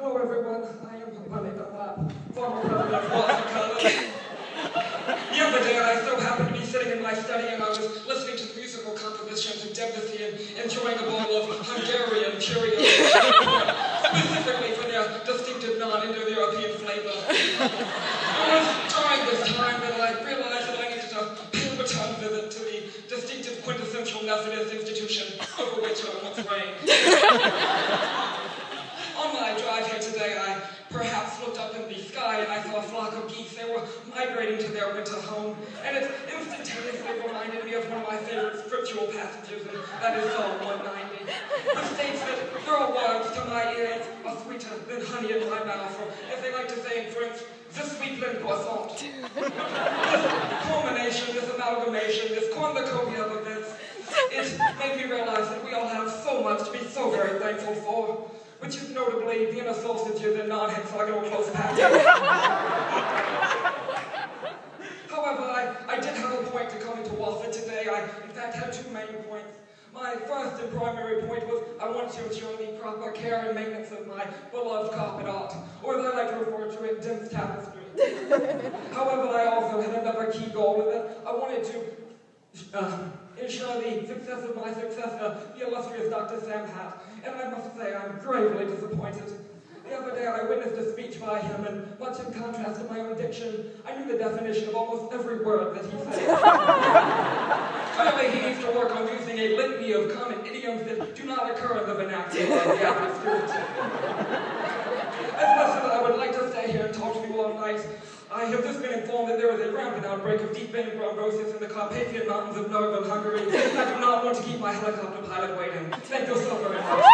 Hello everyone, I am Bernie Dunlap, former president of Boston College. the other day I so happened to be sitting in my study and I was listening to the musical compositions of Debussy and enjoying a bowl of Hungarian Curio, specifically for their distinctive non-Indo-European flavor. it was during this time that I realized that I needed a pin-baton visit to the distinctive quintessential Methodist institution over which I once reigned. Geese. They were migrating to their winter home, and it instantaneously reminded me of one of my favorite scriptural passages, and that is Psalm 190, which states that your words to my ears are sweeter than honey in my mouth, or as they like to say in French, suis plein croissant. This culmination, this amalgamation, this cornucopia of events, it made me realize that we all have so much to be so very thankful for which is notably Vienna sausages and non-hexagonal close packing. However, I, I did have a point to coming to I, in fact, had two main points. My first and primary point was I want to ensure the proper care and maintenance of my beloved carpet art, or as I like to refer to it, Dim's tapestry. However, I also had another key goal with it. I wanted to uh, ensure the success of my successor, the illustrious Dr. Samhat, and I must say I'm gravely disappointed. The other day I witnessed a speech by him, and much in contrast to my own diction, I knew the definition of almost every word that he said. a litany of common idioms that do not occur in the vernacular of the student. As much as I would like to stay here and talk to you all night, I have just been informed that there is a rampant outbreak of deep vein thrombosis in the Carpathian Mountains of northern Hungary. I do not want to keep my helicopter pilot waiting. Thank you so very much.